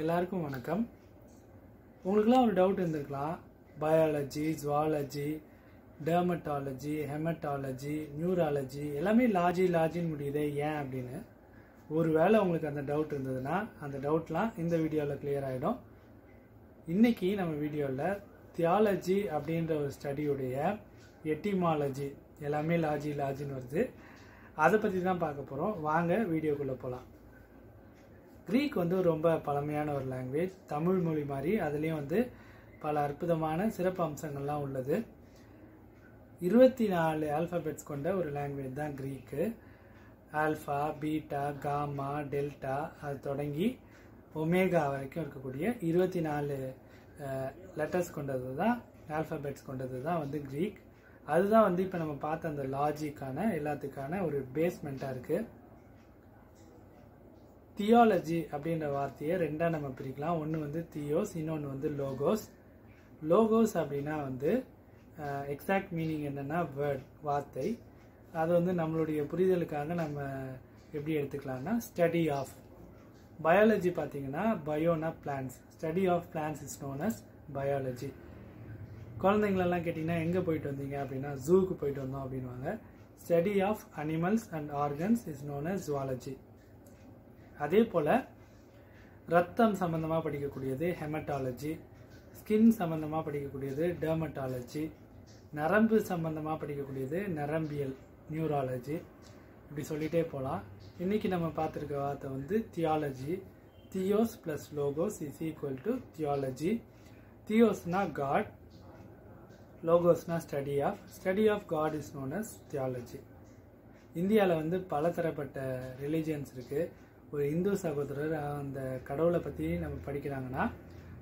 எல்லாருக்கும் வணக்கம். உங்களுக்குலாம் ஒரு டவுட் இருந்திருக்கலாம். Biology zoology dermatology hematology neurology எல்லாமே லாஜி லாஜின்னு முடியுதே ஏன் அப்படின்னு. ஒரு வேளை உங்களுக்கு அந்த டவுட் இருந்ததுன்னா அந்த டவுட்லாம் இந்த வீடியோவில் கிளியர் ஆகிடும் இன்னைக்கு நம்ம வீடியோவில் தியாலஜி அப்படின்ற ஒரு ஸ்டடியுடைய எட்டிமாலஜி எல்லாமே லாஜி லாஜின்னு வருது. அதை பற்றி தான் பார்க்க போகிறோம் வாங்க வீடியோக்குள்ளே போகலாம் க்ரீக் வந்து ரொம்ப பழமையான ஒரு லாங்குவேஜ் தமிழ் மொழி மாதிரி அதுலேயும் வந்து பல அற்புதமான சிறப்பு அம்சங்கள்லாம் உள்ளது. இருபத்தி நாலு ஆல்ஃபபெட்ஸ் கொண்ட ஒரு லாங்குவேஜ் தான் Greek alpha beta gamma delta அது தொடங்கி ஒமேகா வரைக்கும் இருக்கக்கூடிய இருபத்தி நாலு லெட்டர்ஸ் கொண்டது தான் ஆல்ஃபபெட்ஸ் கொண்டது தான் வந்து க்ரீக் அதுதான் வந்து இப்போ நம்ம பார்த்த அந்த லாஜிக்கான எல்லாத்துக்கான ஒரு பேஸ்மெண்ட்டாக இருக்குது தியாலஜி அப்படின்ற வார்த்தையை ரெண்டாக நம்ம பிரிக்கலாம். ஒன்று வந்து தியோஸ் இன்னொன்று வந்து லோகோஸ் லோகோஸ் அப்படின்னா வந்து எக்ஸாக்ட் மீனிங் என்னென்னா வேர்ட் வார்த்தை. அது வந்து நம்மளுடைய புரிதலுக்காக நம்ம எப்படி எடுத்துக்கலாம்னா ஸ்டடி ஆஃப் பயாலஜி பார்த்தீங்கன்னா பயோனா plants study of plants is known as biology குழந்தைங்களெல்லாம் கேட்டிங்கன்னா எங்கே போயிட்டு வந்தீங்க அப்படின்னா ஜூக்கு போயிட்டு வந்தோம் அப்படின்வாங்க study of animals and organs is known as zoology அதே போல் ரத்தம் சம்மந்தமாக படிக்கக்கூடியது ஹெமட்டாலஜி ஸ்கின் சம்மந்தமாக படிக்கக்கூடியது டெர்மட்டாலஜி நரம்பு சம்மந்தமாக படிக்கக்கூடியது நரம்பியல் நியூராலஜி இப்படி சொல்லிட்டே போகலாம் இன்றைக்கி நம்ம பார்த்துருக்க வார்த்தை வந்து theology theos plus logos is equal to theology தியோஸ்னா God லோகோஸ்னா study of study of god is known as theology இந்தியாவில் வந்து பலதரப்பட்ட ரிலீஜியன்ஸ் இருக்குது ஒரு இந்து சகோதரர் அந்த கடவுளை பற்றி நம்ம படிக்கிறாங்கன்னா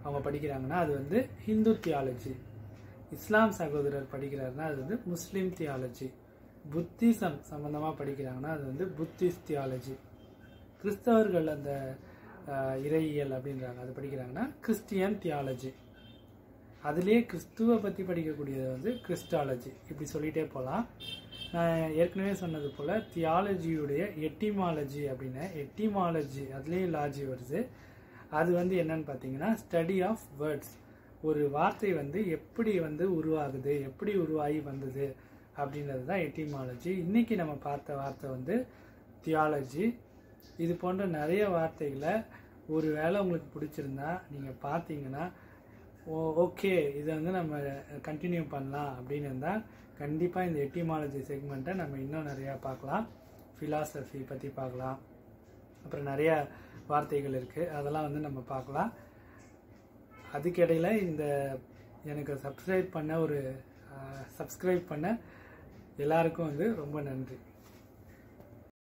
அவங்க படிக்கிறாங்கன்னா அது வந்து ஹிந்து தியாலஜி இஸ்லாம் சகோதரர் படிக்கிறாருன்னா அது வந்து முஸ்லீம் தியாலஜி புத்திசம் சம்மந்தமாக படிக்கிறாங்கன்னா அது வந்து புத்திஸ்ட் தியாலஜி கிறிஸ்தவர்கள் அந்த இறையியல் அப்படின்றாங்க. அது படிக்கிறாங்கன்னா கிறிஸ்டியன் தியாலஜி அதுலேயே கிறிஸ்துவை பற்றி படிக்கக்கூடியது வந்து கிறிஸ்டாலஜி. இப்படி சொல்லிட்டே போகலாம் ஏற்கனவே சொன்னது போல் தியாலஜியுடைய எட்டிமாலஜி அப்படின்னா எட்டிமாலஜி அதுலேயும் லாஜி வருது. அது வந்து என்னன்னு பார்த்தீங்கன்னா ஸ்டடி ஆஃப் வேர்ட்ஸ் ஒரு வார்த்தை வந்து எப்படி வந்து உருவாகுது எப்படி உருவாகி வந்தது அப்படின்றது தான் எட்டிமாலஜி. இன்னைக்கு நம்ம பார்த்த வார்த்தை வந்து தியாலஜி. இது போன்ற நிறைய வார்த்தைகளை ஒரு வேளை உங்களுக்கு பிடிச்சிருந்தா நீங்கள் பார்த்தீங்கன்னா ஓகே இதை வந்து நம்ம கண்டினியூ பண்ணலாம் அப்படின்னு இருந்தால் கண்டிப்பாக இந்த எட்டிமாலஜி செக்மெண்ட்டை நம்ம இன்னும் நிறையா பார்க்கலாம். ஃபிலாசபி பற்றி பார்க்கலாம். அப்புறம் நிறையா வார்த்தைகள் இருக்குது அதெல்லாம் வந்து நம்ம பார்க்கலாம். அதுக்கிடையில் இந்த எனக்கு சப்ஸ்கிரைப் பண்ண ஒரு சப்ஸ்கிரைப் பண்ண எல்லாருக்கும் வந்து ரொம்ப நன்றி.